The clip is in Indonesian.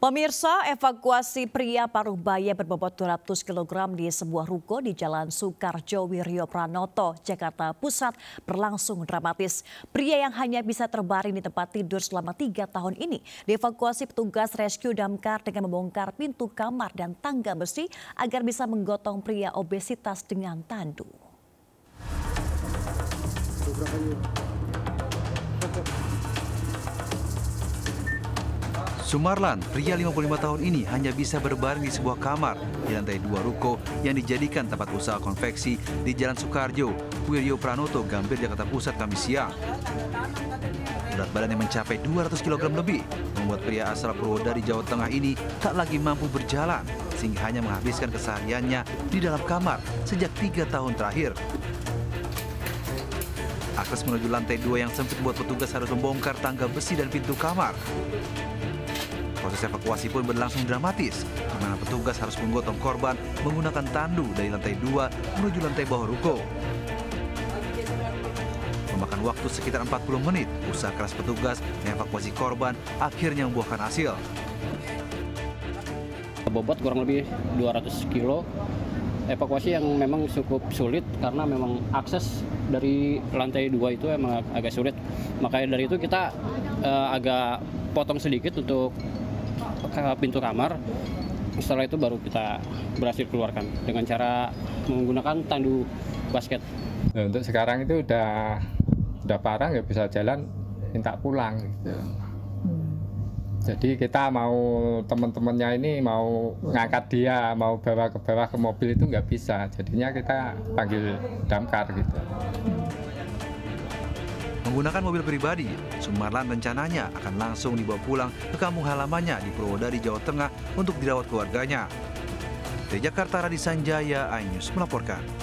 Pemirsa, evakuasi pria paruh baya berbobot 200 kg di sebuah ruko di Jalan Soekarjo Wiryo Pranoto, Jakarta Pusat berlangsung dramatis. Pria yang hanya bisa terbaring di tempat tidur selama tiga tahun ini dievakuasi petugas rescue damkar dengan membongkar pintu kamar dan tangga besi agar bisa menggotong pria obesitas dengan tandu. Sumarlan, pria 55 tahun ini hanya bisa berbaring di sebuah kamar di lantai dua ruko yang dijadikan tempat usaha konveksi di Jalan Soekarjo, Wiryo Pranoto, Gambir, Jakarta Pusat, Kamis siang. Berat badan yang mencapai 200 kg lebih membuat pria asal Purwodadi, Jawa Tengah ini tak lagi mampu berjalan sehingga hanya menghabiskan kesehariannya di dalam kamar sejak tiga tahun terakhir. Akses menuju lantai dua yang sempit membuat petugas harus membongkar tangga besi dan pintu kamar. Proses evakuasi pun berlangsung dramatis, di mana petugas harus menggotong korban menggunakan tandu dari lantai dua menuju lantai bawah ruko. Memakan waktu sekitar 40 menit, usaha keras petugas mengevakuasi korban akhirnya membuahkan hasil. Bobot kurang lebih 200 kilo, evakuasi yang memang cukup sulit karena memang akses dari lantai dua itu emang agak sulit. Makanya dari itu kita uh, agak potong sedikit untuk pintu kamar. Setelah itu baru kita berhasil keluarkan dengan cara menggunakan tandu basket. Nah, untuk sekarang itu udah udah parah nggak bisa jalan minta pulang gitu. Jadi kita mau teman-temannya ini mau ngangkat dia, mau bawa ke bawah ke mobil itu nggak bisa. Jadinya kita panggil damkar gitu. Menggunakan mobil pribadi, Sumarlan rencananya akan langsung dibawa pulang ke kampung halamannya di Purwodadi, Jawa Tengah untuk dirawat keluarganya. Dari Jakarta, Radi Sanjaya, iNews melaporkan.